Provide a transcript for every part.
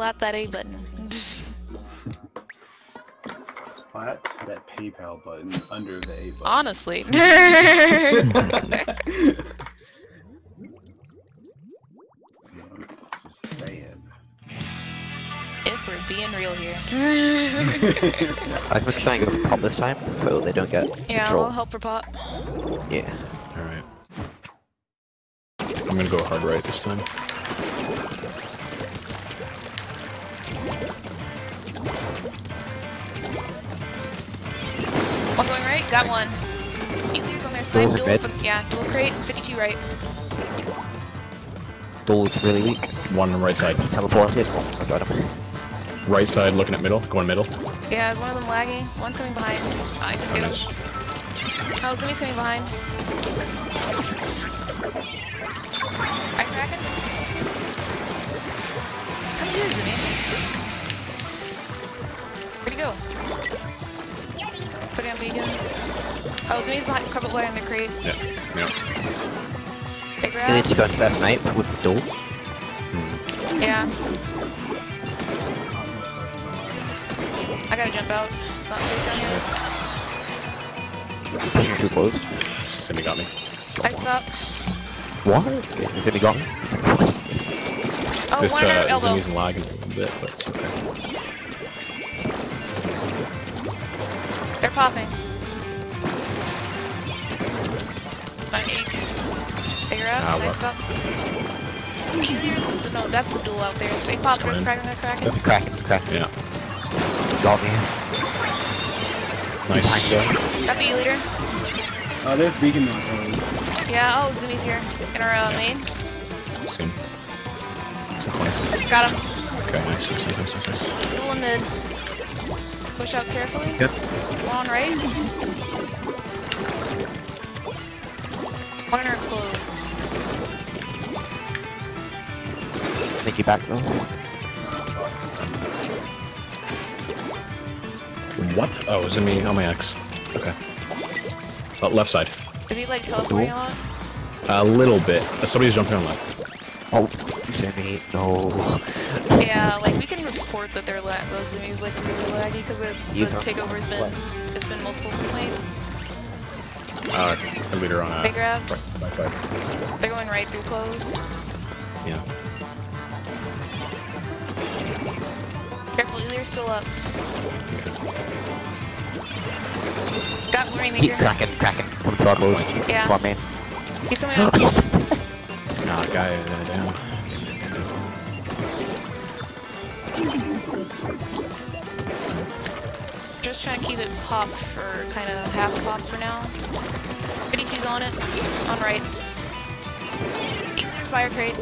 splat that A button. Splat that PayPal button under the A button. Honestly. I'm just saying. if we're being real here. I'm gonna go for pop this time, so they don't get Yeah, control. I'll help for pop. Yeah. Alright. I'm gonna go hard right this time. Got one. E-liter's on their side, dual, mid. yeah, dual crate, 52 right. Dole's really weak. One on right side. He teleported. Oh, I got him. Right side looking at middle. Going middle. Yeah, is one of them lagging? One's coming behind. I can get him. Oh, Zimmy's coming behind. I crack him. Come here, Zimmy. Where'd he go? Putting on beacons. Oh, Zimmy's behind, cover in the crate. Yeah. Yeah. They Really grab. just going first night with Dole. Yeah. I gotta jump out. It's not safe down here. Pushing too close. Simi got me. I stop. What? Is it got me? Oh, This one on uh, our elbow. Zimi's lagging a bit, but it's okay. They're popping. My ache. Figure out. Ah, nice what? stop. No, that's the duel out there. They popped. They're Fine. Kraken the Kraken. That's a Kraken, Kraken. Yeah. Got me. Nice. Behind you. Got the E leader. Oh, there's beacon on. Yeah. Oh, Zimmy's here in our uh, main. Soon. Got him. Okay, nice, nice, nice, nice, nice. Duel in mid. Push out carefully. Yep. One on right. One in our close. Sneaky back though. What? Oh, Zimi on oh, my X. Okay. Oh, left side. Is he like teleporting a lot? A little bit. Somebody's jumping on left. Oh, Semi, no. Yeah, like we can report that they're la- the Zimmy's like really laggy because the, the takeover has been it's been multiple complaints. Uh, a leader on uh, They grabbed. right, right side. They're going right through closed. Yeah. Careful, E-liter's still up. Got Keep Rainmaker. Kraken, Kraken. Come to our close. Yeah. Come on, man. He's coming up. Nah, guy uh, down. Just trying to keep it popped for kind of half pop for now. 52's on it. On right. E-liter's fire crate.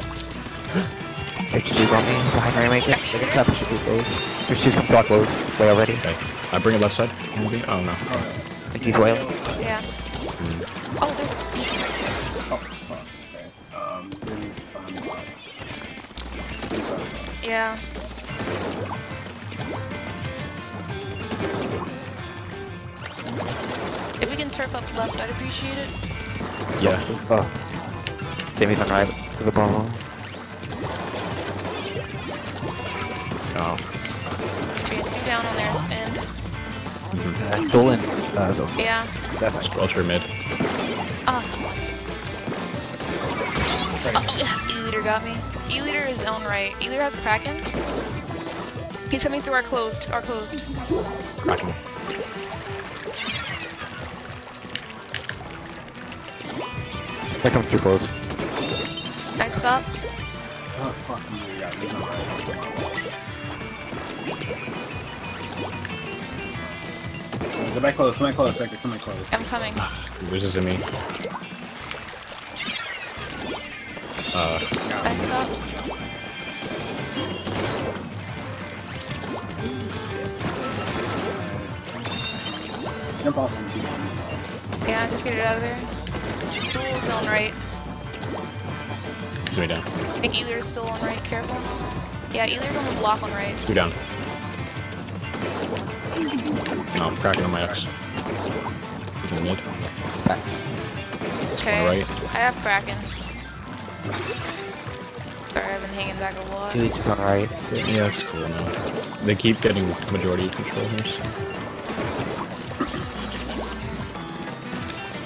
52 got me. Behind Rainmaker. They're gonna try to push it close. 52's come to our close. Way already. Okay. I bring it left side. Maybe? Oh no. I think he's way. Yeah. Oh, there's. Oh, fuck. Okay. Um, then behind. Yeah. If we can turf up left, I'd appreciate it. Yeah. Oh. Jimmy's on right with the ball. Oh. We had two down on theirs, and Uh, Dolan. Uh, so yeah. that's a Squelcher mid. Oh, come. Oh, E-liter got me. E-liter is on right. E-liter has Kraken. He's coming through our closed. Our closed. Kraken. They're coming too close. Nice stop. Oh, fuck you. Yeah, you're. Go back close, come back close, Vector, come back close. I'm coming. Loses Zimi. Uh, Nice stop. Jump off. Yeah, just get it out of there. Dual zone right. Zimi down. I think E-liter's still on right. Careful. Yeah, E-liter's on the block on right. Two down. No, I'm cracking on my X. He's in mid. Okay. right. I have Kraken. Sorry. Sorry, I've been hanging back a lot. Two leeches on right. Yeah, it's cool now. They keep getting majority control here. So.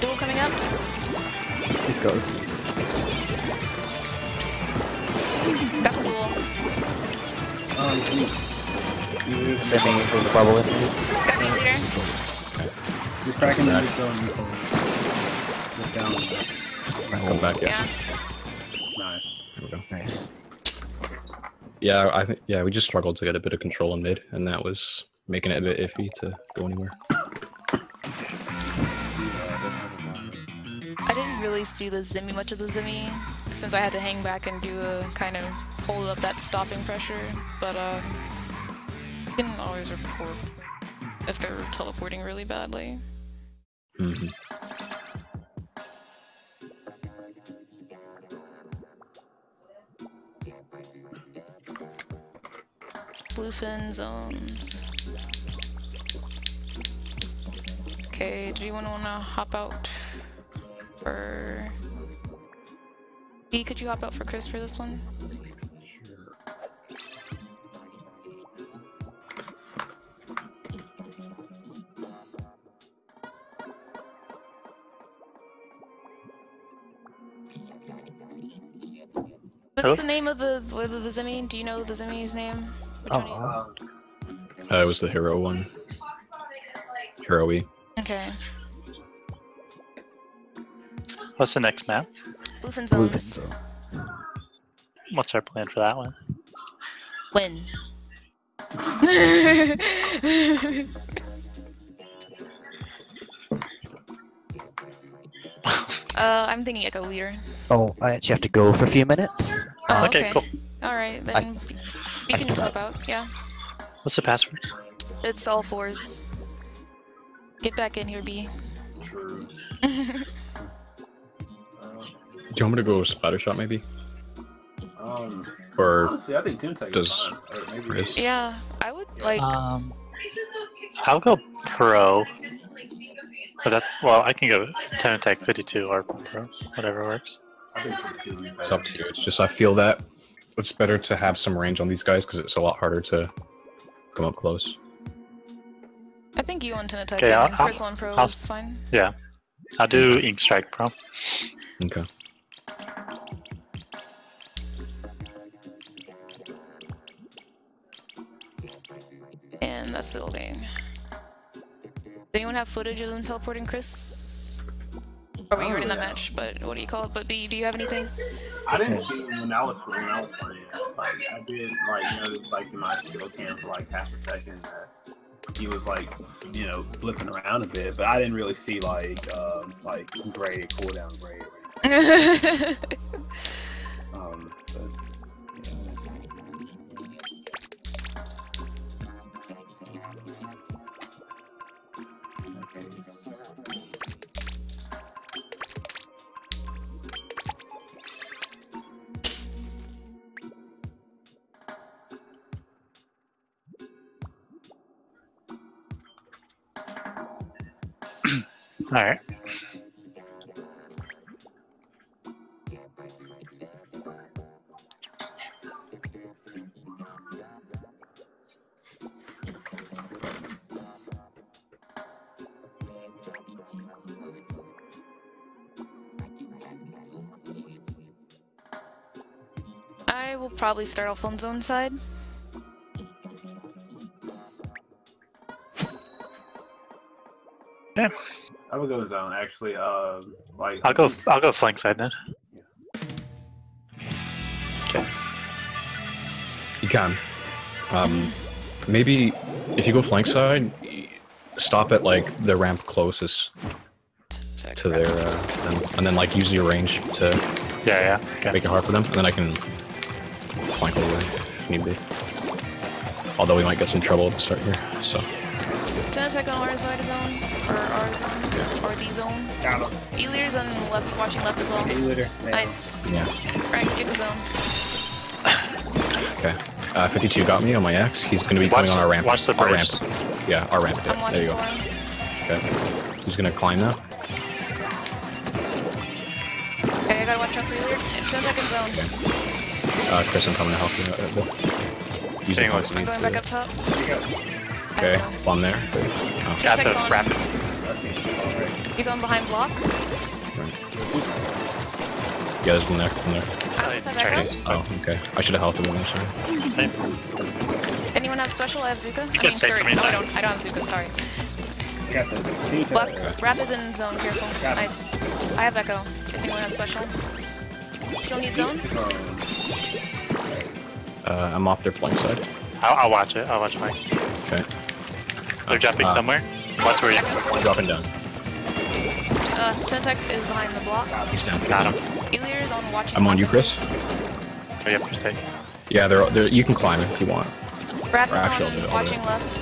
Duel coming up. These goes. Got the duel. Um, you, you, Sending into the bubble in there. Got me leader. just cracking the neutral and you Look down. Come back, yeah. Yeah. Yeah, I think yeah, we just struggled to get a bit of control in mid, and that was making it a bit iffy to go anywhere. I didn't really see the Zimmy much of the Zimmy since I had to hang back and do a kind of hold up that stopping pressure. But uh, you can always report if they're teleporting really badly. hmm Bluefin zones. Okay, do you want to wanna hop out for? B, could you hop out for Chris for this one? What's Hello? the name of the the, the Zimmy? Do you know the Zimmy's name? Which one do you- Uh, it was the hero one. Hero E. Okay. What's the next map? Bluefin Bluefin zones. zone. What's our plan for that one? Win. uh, I'm thinking Echo Leader. Oh, I actually have to go for a few minutes. Oh, okay, cool. Alright, then I- you can can drop drop. out. Yeah. What's the password? It's all fours. Get back in here, B. true. Do you want me to go splatter shot maybe? Um, Or honestly, I think Toontek is does fine. Or maybe yeah, I would like. Um, I'll go pro. But that's well, I can go Tentatek 52 or pro, whatever works. I think Toontek would be it's up to you. It's just I feel that it's better to have some range on these guys because it's a lot harder to come up close. I think you want Tentatek Okay, I'll- and Chris on pro I'll- is fine. Yeah, I'll do ink strike pro. Okay. And that's the old game. Does anyone have footage of them teleporting Chris? Or were you Oh, already in that yeah. match? But what do you call it? But B, do you have anything? I didn't see when I was when I was playing. Like I did, like you know, like in my skill cam for like half a second. That he was like, you know, flipping around a bit, but I didn't really see like, um, like grade cooldown grade. All right. I will probably start off on zone side. I would go zone actually. Um, like I'll go. I'll go flank side then. Okay. You can. Um, maybe if you go flank side, stop at like the ramp closest to their, uh, and, and then like use your range to Yeah, yeah. Okay. make it hard for them, and then I can flank all the way if need be. Although we might get some trouble at the start here, so Tentatek on our side zone. Or our zone. Or the zone. Got him. E-liter's on left, watching left as well. Hey, litter. Nice. yeah. Alright, get the zone. Okay. Uh, 52 got me on my X. He's gonna be coming on our ramp. watch the our ramp. Yeah, our ramp. I'm Yeah, there you go. for him. Okay. He's gonna climb now. Okay, I gotta watch out for E-liter. Ten attack zone. Okay. Uh, Chris, I'm coming to help you. Uh, Using Staying Hawk's low. I'm going back up top. Okay, I don't know. bomb there. Oh, Got Text the on. rapid. I see. Alright. He's on behind block. right. Yeah, there's one there. One there. I almost have Try Echo. it. Oh, okay. I should have helped him there. Sorry. Anyone have special? I have Zuka. I mean, sorry. me, No, I don't. I don't have Zuka. Sorry. I got the continue Blast. uh, Rapids in zone. Careful. Nice. I have Echo. If anyone has special. Still need zone. Uh, I'm off their flank side. I'll, I'll watch it. I'll watch mine. Okay. They're jumping Uh, somewhere. Watch where you. Echo. Dropping down. Uh, Tentek is behind the block. He's down. Got him. E-liter is on watching. I'm on you, block. Chris. Oh, yeah, per se. Yeah, they're, they're you can climb if you want. Rapids Actually, I'll do on it, I'll watching it. left.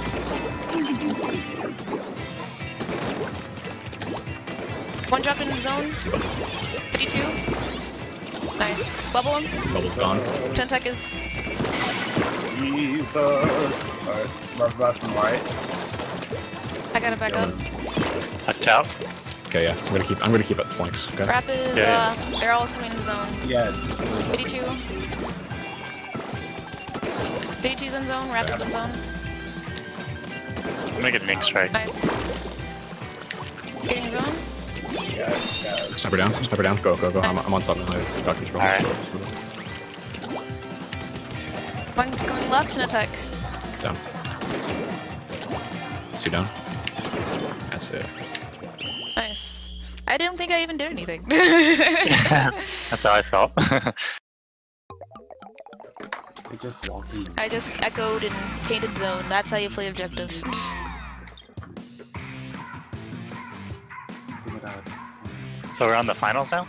One drop in the zone. 52. Nice. Bubble him. Bubble's gone. Tentek is. Jesus. Alright. Mark about some right. I gotta back up. Watch out. Okay, yeah. I'm gonna keep I'm gonna keep at the flanks. Okay. Rap is, Yeah, uh, they're all coming in the zone. Yeah. 52. 52's in zone, Rap is in zone. I'm gonna get Mink Strike. Nice. Getting zone. Yeah. Yeah. Sniper down. Sniper down. Go, go, go. I'm, I'm on top of the got control. Alright. One coming left and attack. Down. Two down. That's. Nice. I didn't think I even did anything. That's how I felt. They just walking. I just echoed and painted zone. That's how you play objective. so we're on the finals now?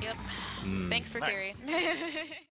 Yep. Mm. Thanks for Nice. carry.